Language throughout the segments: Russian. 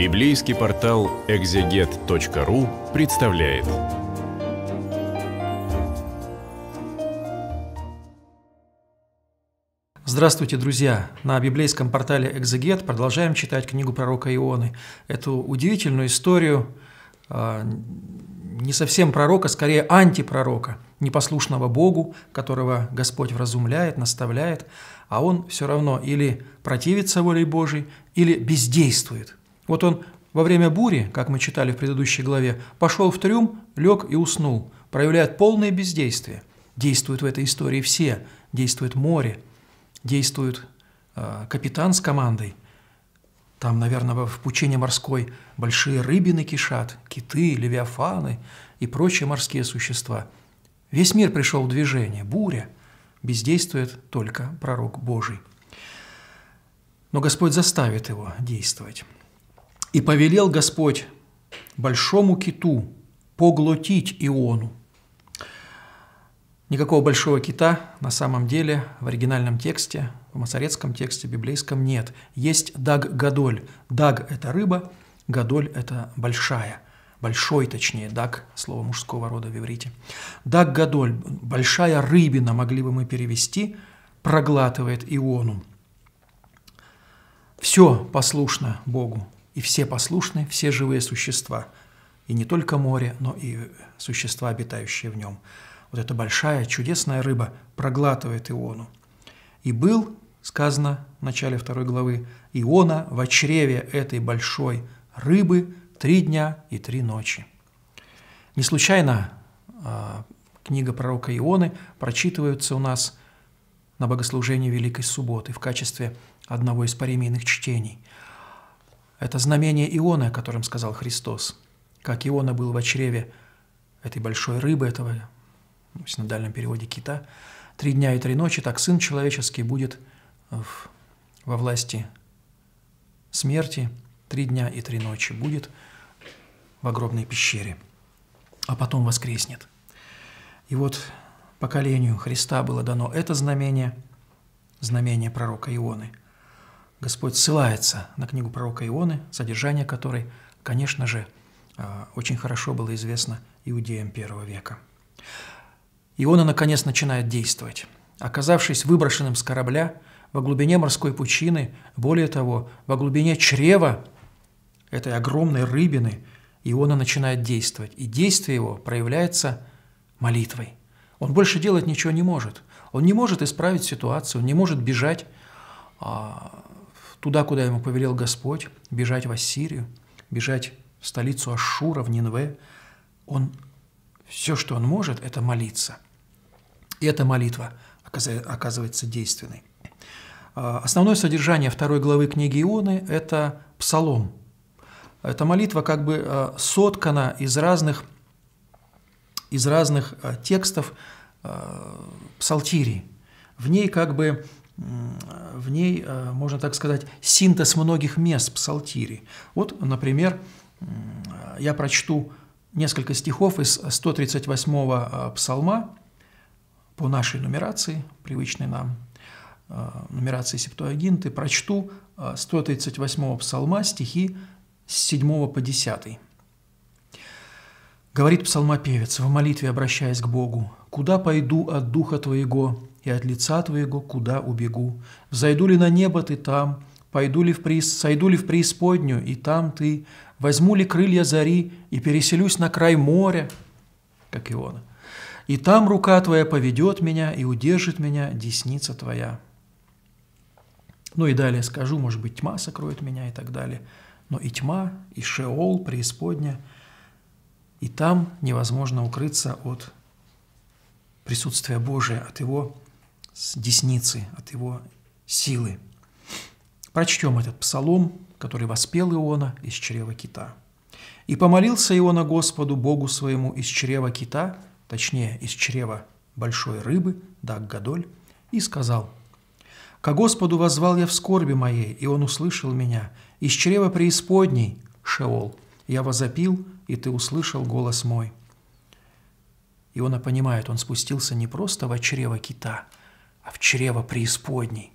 Библейский портал экзегет.ру представляет. Здравствуйте, друзья! На библейском портале «Экзегет» продолжаем читать книгу пророка Ионы. Эту удивительную историю а, не совсем пророка, скорее антипророка, непослушного Богу, которого Господь вразумляет, наставляет, а он все равно или противится воле Божией, или бездействует. Вот он во время бури, как мы читали в предыдущей главе, пошел в трюм, лег и уснул, проявляет полное бездействие. Действуют в этой истории все. Действует море, действует э, капитан с командой. Там, наверное, в пучине морской большие рыбины кишат, киты, левиафаны и прочие морские существа. Весь мир пришел в движение, буря. Бездействует только пророк Божий. Но Господь заставит его действовать. «И повелел Господь большому киту поглотить Иону». Никакого большого кита на самом деле в оригинальном тексте, в масорецком тексте библейском нет. Есть даг-гадоль. Даг – это рыба, гадоль – это большая. Большой, точнее, даг – слово мужского рода в иврите. Даг-гадоль – большая рыбина, могли бы мы перевести, проглатывает Иону. Все послушно Богу, и все послушны, все живые существа. И не только море, но и существа, обитающие в нем. Вот эта большая чудесная рыба проглатывает Иону. И был, сказано в начале второй главы, Иона в чреве этой большой рыбы три дня и три ночи. Не случайно э, книга пророка Ионы прочитывается у нас на богослужении Великой Субботы в качестве одного из паремийных чтений – это знамение Иона, о котором сказал Христос. Как Иона был в чреве этой большой рыбы, этого, в синодальном переводе кита, три дня и три ночи, так Сын Человеческий будет в, во власти смерти три дня и три ночи, будет в огромной пещере, а потом воскреснет. И вот поколению Христа было дано это знамение, знамение пророка Ионы – Господь ссылается на книгу пророка Ионы, содержание которой, конечно же, а, очень хорошо было известно иудеям первого века. Иона, наконец, начинает действовать. Оказавшись выброшенным с корабля во глубине морской пучины, более того, во глубине чрева этой огромной рыбины, Иона начинает действовать. И действие его проявляется молитвой. Он больше делать ничего не может. Он не может исправить ситуацию, он не может бежать а, туда, куда ему повелел Господь, бежать в Ассирию, бежать в столицу Ашура, в Нинве. Он, все, что он может, это молиться. И эта молитва оказывается действенной. А, основное содержание второй главы книги Ионы – это псалом. Эта молитва как бы а, соткана из разных, из разных а, текстов псалтирий. В ней как бы в ней, э, можно так сказать, синтез многих мест псалтири. Вот, например, я прочту несколько стихов из 138-го э, псалма по нашей нумерации, привычной нам э, нумерации Септуагинты, прочту 138-го псалма стихи с 7 по 10. Говорит псалмопевец, в молитве обращаясь к Богу, «Куда пойду от Духа Твоего? И от лица Твоего куда убегу? Взойду ли на небо Ты там, пойду ли в преис... сойду ли в преисподнюю, и там Ты, возьму ли крылья зари и переселюсь на край моря, как Иона. И там рука Твоя поведет меня и удержит меня десница Твоя. Ну и далее скажу, может быть, тьма сокроет меня и так далее. Но и тьма, и Шеол, преисподня, и там невозможно укрыться от присутствия Божия, от Его с десницы, от его силы. Прочтем этот псалом, который воспел Иона из чрева кита. «И помолился Иона Господу Богу своему из чрева кита, точнее, из чрева большой рыбы, Даг Гадоль, и сказал, «Ко Господу возвал я в скорби моей, и Он услышал меня, из чрева преисподней, Шеол, я возопил, и ты услышал голос мой». Иона понимает, он спустился не просто в чрево кита – а в чрево преисподней,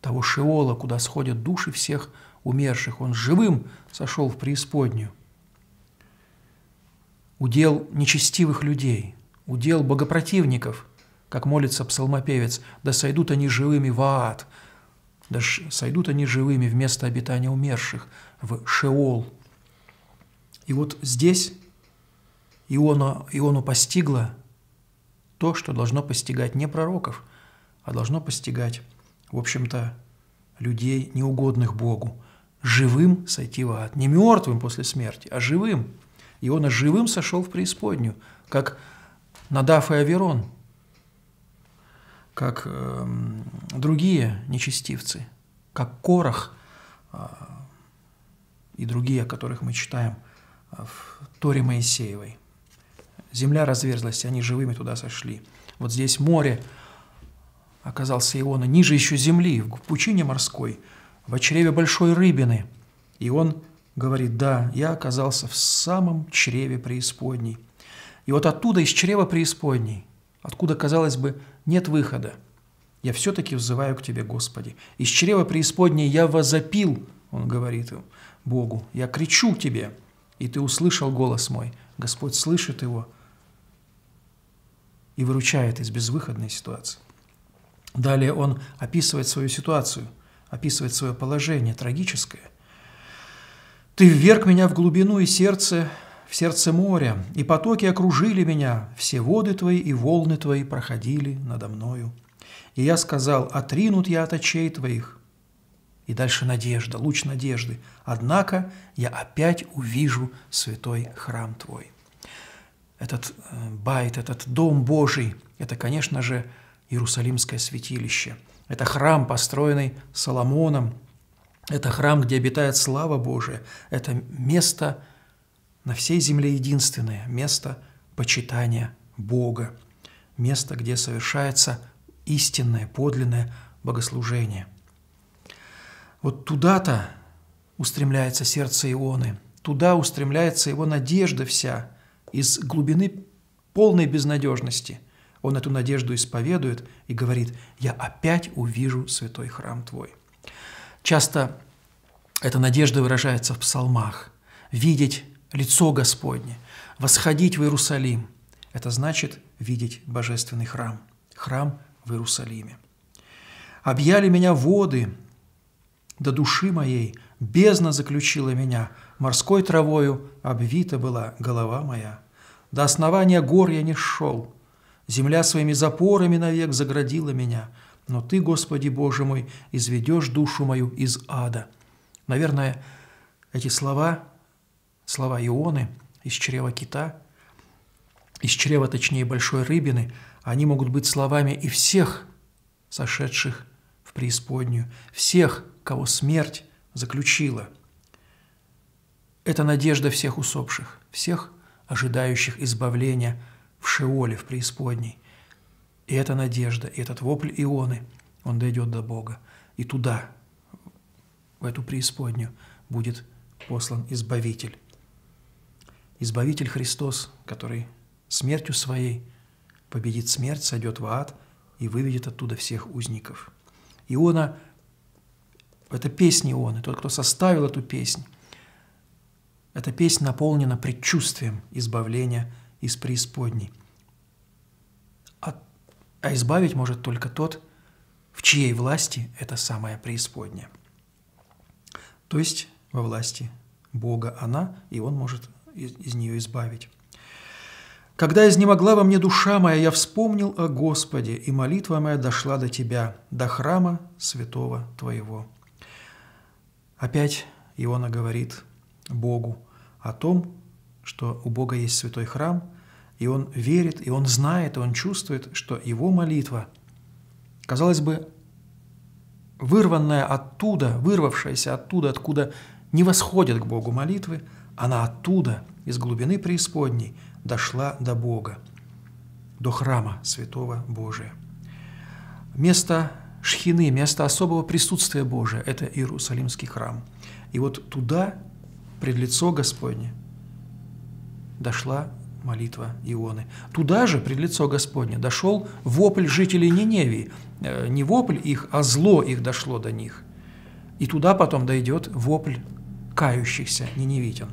того шеола, куда сходят души всех умерших, он живым сошел в преисподнюю. Удел нечестивых людей, удел богопротивников, как молится псалмопевец, да сойдут они живыми в ад, да сойдут они живыми вместо обитания умерших в Шеол. И вот здесь Иону, Иону постигло то, что должно постигать не пророков, а должно постигать, в общем-то, людей, неугодных Богу, живым сойти в ад, не мертвым после смерти, а живым. Иона живым сошел в преисподнюю, как Надаф и Аверон, как э, другие нечестивцы, как Корах э, и другие, о которых мы читаем в Торе Моисеевой. Земля разверзлась, и они живыми туда сошли. Вот здесь море оказался Иона ниже еще земли, в пучине морской, в чреве большой рыбины. И он говорит, да, я оказался в самом чреве преисподней. И вот оттуда, из чрева преисподней, откуда, казалось бы, нет выхода, я все-таки взываю к Тебе, Господи. Из чрева преисподней я возопил, он говорит Богу, я кричу к Тебе, и Ты услышал голос мой. Господь слышит его и выручает из безвыходной ситуации. Далее он описывает свою ситуацию, описывает свое положение трагическое. «Ты вверг меня в глубину и сердце, в сердце моря, и потоки окружили меня, все воды твои и волны твои проходили надо мною. И я сказал, отринут я от очей твоих». И дальше надежда, луч надежды. «Однако я опять увижу святой храм твой» этот э, байт, этот дом Божий, это, конечно же, Иерусалимское святилище. Это храм, построенный Соломоном. Это храм, где обитает слава Божия. Это место на всей земле единственное, место почитания Бога. Место, где совершается истинное, подлинное богослужение. Вот туда-то устремляется сердце Ионы, туда устремляется его надежда вся – из глубины полной безнадежности он эту надежду исповедует и говорит, «Я опять увижу святой храм Твой». Часто эта надежда выражается в псалмах. Видеть лицо Господне, восходить в Иерусалим – это значит видеть божественный храм, храм в Иерусалиме. «Объяли меня воды до души моей, бездна заключила меня, морской травою обвита была голова моя. До основания гор я не шел, земля своими запорами навек заградила меня, но Ты, Господи Боже мой, изведешь душу мою из ада». Наверное, эти слова, слова Ионы из чрева кита, из чрева, точнее, большой рыбины, они могут быть словами и всех сошедших в преисподнюю, всех, кого смерть заключила – это надежда всех усопших, всех ожидающих избавления в Шеоле, в преисподней. И эта надежда, и этот вопль Ионы, он дойдет до Бога. И туда, в эту преисподнюю, будет послан Избавитель. Избавитель Христос, который смертью своей победит смерть, сойдет в ад и выведет оттуда всех узников. Иона – это песня Ионы, тот, кто составил эту песнь, эта песня наполнена предчувствием избавления из преисподней. А, а избавить может только тот, в чьей власти это самая преисподняя. То есть во власти Бога она, и Он может из, из нее избавить. Когда изнемогла во мне душа моя, я вспомнил о Господе, и молитва моя дошла до Тебя, до храма святого Твоего. Опять Иона говорит Богу, о том, что у Бога есть святой храм, и он верит, и он знает, и он чувствует, что его молитва, казалось бы, вырванная оттуда, вырвавшаяся оттуда, откуда не восходят к Богу молитвы, она оттуда, из глубины преисподней, дошла до Бога, до храма святого Божия. Место шхины, место особого присутствия Божия – это Иерусалимский храм. И вот туда пред лицо Господне дошла молитва Ионы. Туда же, пред лицо Господне, дошел вопль жителей Ниневии. Э, не вопль их, а зло их дошло до них. И туда потом дойдет вопль кающихся ниневитян.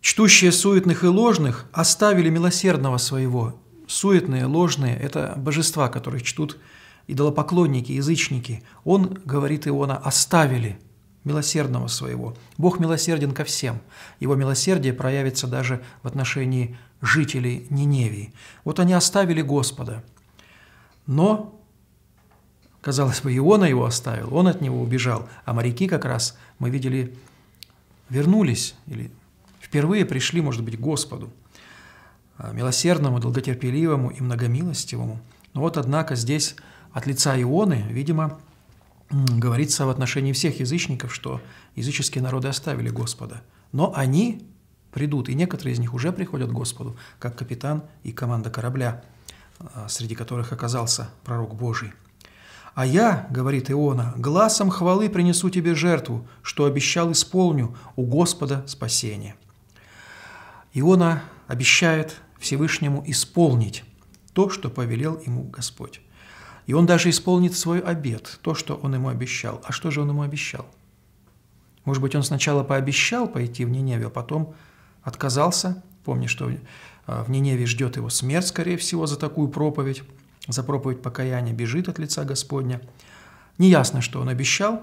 Чтущие суетных и ложных оставили милосердного своего. Суетные, ложные – это божества, которых чтут идолопоклонники, язычники. Он, говорит Иона, оставили милосердного своего. Бог милосерден ко всем. Его милосердие проявится даже в отношении жителей Ниневии. Вот они оставили Господа. Но, казалось бы, Иона его оставил, он от него убежал, а моряки как раз, мы видели, вернулись или впервые пришли, может быть, к Господу, а, милосердному, долготерпеливому и многомилостивому. Но вот, однако, здесь от лица Ионы, видимо, говорится в отношении всех язычников, что языческие народы оставили Господа. Но они придут, и некоторые из них уже приходят к Господу, как капитан и команда корабля, а, среди которых оказался пророк Божий. «А я, — говорит Иона, — глазом хвалы принесу тебе жертву, что обещал исполню у Господа спасение». Иона обещает Всевышнему исполнить то, что повелел ему Господь. И он даже исполнит свой обет, то, что он ему обещал. А что же он ему обещал? Может быть, он сначала пообещал пойти в Ниневию, а потом отказался. Помни, что а, в Ниневии ждет его смерть, скорее всего, за такую проповедь, за проповедь покаяния, бежит от лица Господня. Неясно, что он обещал.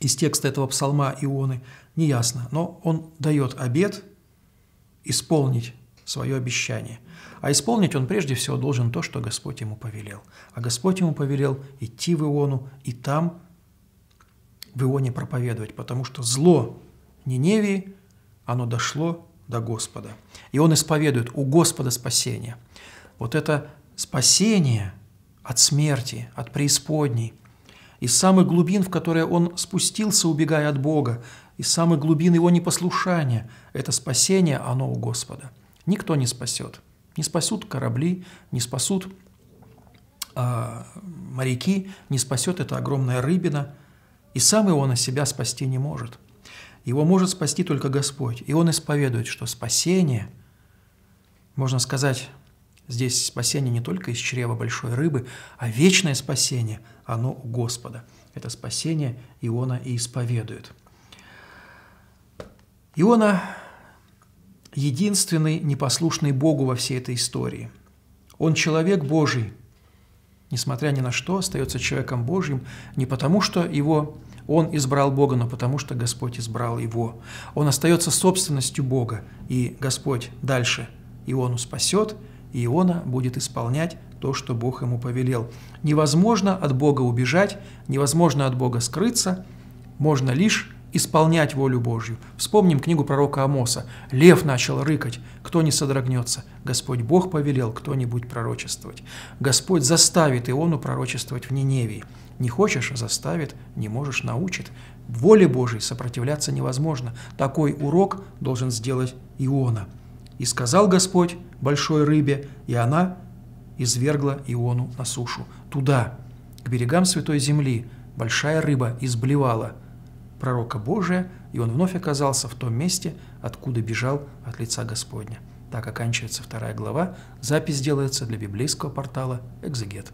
Из текста этого псалма Ионы неясно, но он дает обет исполнить свое обещание. А исполнить он прежде всего должен то, что Господь ему повелел. А Господь ему повелел идти в Иону и там в Ионе проповедовать, потому что зло Ниневии, оно дошло до Господа. И он исповедует у Господа спасение. Вот это спасение от смерти, от преисподней, из самых глубин, в которые он спустился, убегая от Бога, из самых глубин его непослушания, это спасение, оно у Господа. Никто не спасет. Не спасут корабли, не спасут а, моряки, не спасет эта огромная рыбина. И сам его на себя спасти не может – его может спасти только Господь. И он исповедует, что спасение, можно сказать, здесь спасение не только из чрева большой рыбы, а вечное спасение, оно у Господа. Это спасение Иона и исповедует. Иона – единственный непослушный Богу во всей этой истории. Он человек Божий, несмотря ни на что, остается человеком Божьим не потому, что его он избрал Бога, но потому что Господь избрал его. Он остается собственностью Бога, и Господь дальше Иону спасет, и Иона будет исполнять то, что Бог ему повелел. Невозможно от Бога убежать, невозможно от Бога скрыться, можно лишь исполнять волю Божью. Вспомним книгу пророка Амоса. Лев начал рыкать, кто не содрогнется. Господь Бог повелел кто-нибудь пророчествовать. Господь заставит Иону пророчествовать в Ниневии. Не хочешь – заставит, не можешь – научит. Воле Божией сопротивляться невозможно. Такой урок должен сделать Иона. «И сказал Господь большой рыбе, и она извергла Иону на сушу. Туда, к берегам Святой Земли, большая рыба изблевала пророка Божия, и он вновь оказался в том месте, откуда бежал от лица Господня. Так оканчивается вторая глава. Запись делается для библейского портала «Экзегет».